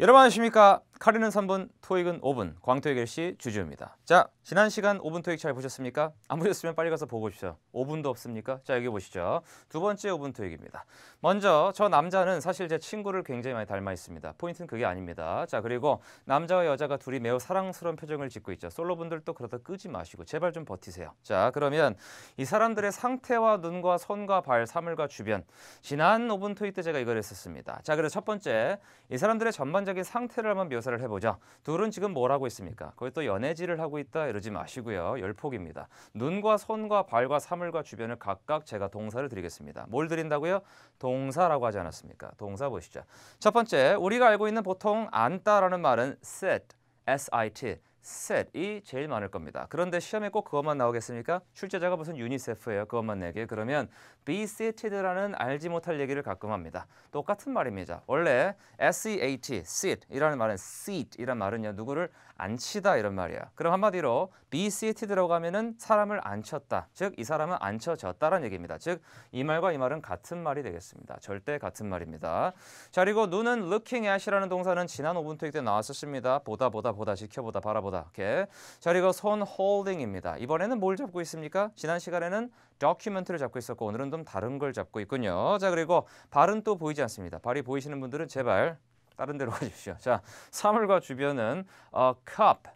여러분 안녕하십니까? 카리는 3분 토익은 5분 광토익 일시 주주입니다. 자 지난 시간 5분 토익 잘 보셨습니까? 안 보셨으면 빨리 가서 보고 오십시오. 5분도 없습니까? 자 여기 보시죠. 두 번째 5분 토익입니다. 먼저 저 남자는 사실 제 친구를 굉장히 많이 닮아 있습니다. 포인트는 그게 아닙니다. 자 그리고 남자와 여자가 둘이 매우 사랑스러운 표정을 짓고 있죠. 솔로분들도 그러다 끄지 마시고 제발 좀 버티세요. 자 그러면 이 사람들의 상태와 눈과 손과 발, 사물과 주변. 지난 5분 토익 때 제가 이걸 했었습니다. 자 그래서 첫 번째 이 사람들의 전반적인 상태를 한번 묘사를 해보죠 둘은 지금 뭘 하고 있습니까? 거기 또 연애질을 하고 있다 이러지 마시고요. 열폭입니다. 눈과 손과 발과 사물과 주변을 각각 제가 동사를 드리겠습니다. 뭘 드린다고요? 동사라고 하지 않았습니까? 동사 보시죠. 첫 번째, 우리가 알고 있는 보통 앉다라는 말은 sit, s-i-t, set이 제일 많을 겁니다. 그런데 시험에 꼭 그것만 나오겠습니까? 출제자가 무슨 유니세프예요. 그것만 내게. 그러면 be seated라는 알지 못할 얘기를 가끔 합니다. 똑같은 말입니다. 원래 s-e-a-t, sit이라는 말은 seat이란 말은요. 누구를 앉히다 이런 말이야. 그럼 한마디로 be seated라고 하면은 사람을 앉혔다. 즉 이 사람은 앉혀졌다라는 얘기입니다. 즉 이 말과 이 말은 같은 말이 되겠습니다. 절대 같은 말입니다. 자 그리고 눈은 looking at이라는 동사는 지난 5분 토익 때 나왔었습니다. 보다 보다 보다 지켜보다 바라보다. 이렇게. 자 그리고 손 holding입니다. 이번에는 뭘 잡고 있습니까? 지난 시간에는 document를 잡고 있었고 오늘은 좀 다른 걸 잡고 있군요. 자 그리고 발은 또 보이지 않습니다. 발이 보이시는 분들은 제발 다른 데로 가십시오. 자, 사물과 주변은 a cup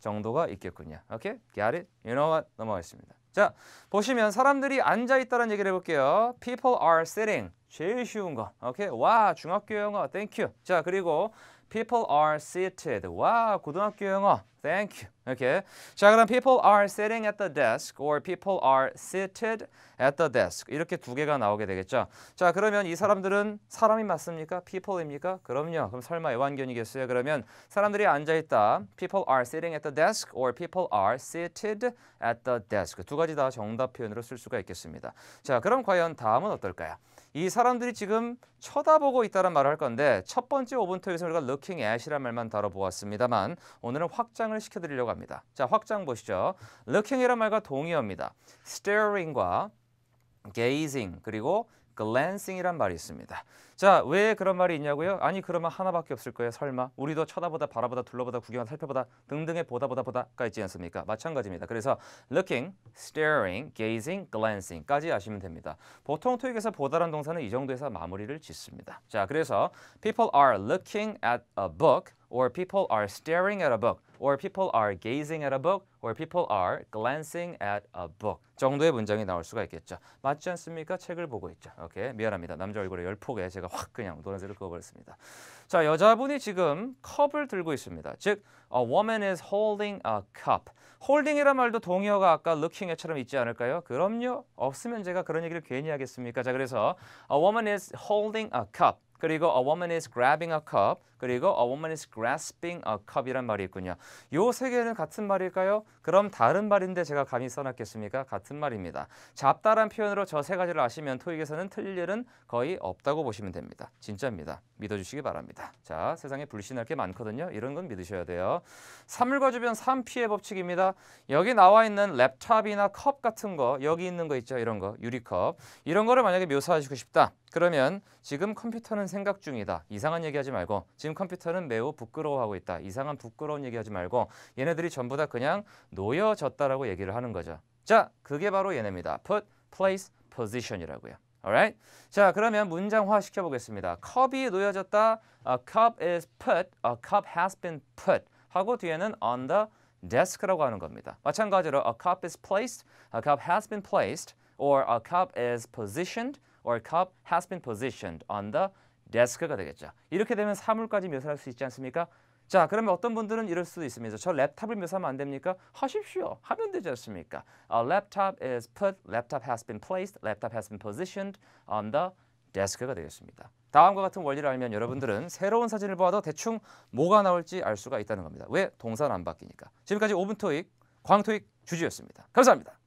정도가 있겠군요. 오케이? Got it? You know what? 넘어가겠습니다. 자, 보시면 사람들이 앉아 있다는 얘기를 해볼게요. People are sitting. 제일 쉬운 거. 오케이? 와, 중학교 영어. Thank you. 자, 그리고 People are seated. 와, 고등학교 영어. Thank you. 이렇게. 자, 그럼 people are sitting at the desk or people are seated at the desk. 이렇게 두 개가 나오게 되겠죠. 자, 그러면 이 사람들은 사람이 맞습니까? people입니까? 그럼요. 그럼 설마 애완견이겠어요? 그러면 사람들이 앉아 있다. People are sitting at the desk or people are seated at the desk. 두 가지 다 정답 표현으로 쓸 수가 있겠습니다. 자, 그럼 과연 다음은 어떨까요? 이 사람들이 지금 쳐다보고 있다는 말을 할 건데 첫 번째 5분 토에서 우리가 looking at이란 말만 다뤄보았습니다만 오늘은 확장을 시켜드리려고 합니다. 자 확장 보시죠. looking이란 말과 동의어입니다. staring과 gazing 그리고 glancing이란 말이 있습니다. 자, 왜 그런 말이 있냐고요? 아니 그러면 하나밖에 없을 거예요. 설마 우리도 쳐다보다, 바라보다, 둘러보다, 구경하다, 살펴보다 등등의 보다 보다 보다가 있지 않습니까? 마찬가지입니다. 그래서 looking, staring, gazing, glancing까지 아시면 됩니다. 보통 토익에서 보다란 동사는 이 정도에서 마무리를 짓습니다. 자, 그래서 people are looking at a book or people are staring at a book or people are gazing at a book or people are glancing at a book 정도의 문장이 나올 수가 있겠죠. 맞지 않습니까? 책을 보고 있죠. 오케이 미안합니다. 남자 얼굴에 열폭에 제가 확 그냥 노란색을 그어버렸습니다. 자 여자분이 지금 컵을 들고 있습니다. 즉 a woman is holding a cup. holding이란 말도 동의어가 아까 looking at처럼 있지 않을까요? 그럼요. 없으면 제가 그런 얘기를 괜히 하겠습니까? 자 그래서 a woman is holding a cup. 그리고 a woman is grabbing a cup. 그리고 a woman is grasping a cup이란 말이 있군요. 요 세 개는 같은 말일까요? 그럼 다른 말인데 제가 감히 써놨겠습니까? 같은 말입니다. 잡다란 표현으로 저 세 가지를 아시면 토익에서는 틀릴 일은 거의 없다고 보시면 됩니다. 진짜입니다. 믿어주시기 바랍니다. 자, 세상에 불신할 게 많거든요. 이런 건 믿으셔야 돼요. 사물과 주변 3P의 법칙입니다. 여기 나와 있는 랩탑이나 컵 같은 거, 여기 있는 거 있죠? 이런 거, 유리컵. 이런 거를 만약에 묘사하시고 싶다. 그러면 지금 컴퓨터는 생각 중이다. 이상한 얘기하지 말고 지금 컴퓨터는 매우 부끄러워하고 있다. 이상한 부끄러운 얘기하지 말고 얘네들이 전부 다 그냥 놓여졌다라고 얘기를 하는 거죠. 자, 그게 바로 얘네입니다. put, place, position이라고요. alright? 자, 그러면 문장화 시켜보겠습니다. 컵이 놓여졌다. A cup is put. A cup has been put. 하고 뒤에는 on the desk라고 하는 겁니다. 마찬가지로 a cup is placed. A cup has been placed. Or a cup is positioned. Or a cup has been positioned on the desk가 되겠죠. 이렇게 되면 사물까지 묘사할 수 있지 않습니까? 자, 그러면 어떤 분들은 이럴 수도 있습니다. 저 랩탑을 묘사하면 안 됩니까? 하십시오. 하면 되지 않습니까? A laptop is put, laptop has been placed, laptop has been positioned on the desk가 되겠습니다. 다음과 같은 원리를 알면 여러분들은 새로운 사진을 보아도 대충 뭐가 나올지 알 수가 있다는 겁니다. 왜? 동사는 안 바뀌니까. 지금까지 5분 토익, 광토익 주주였습니다. 감사합니다.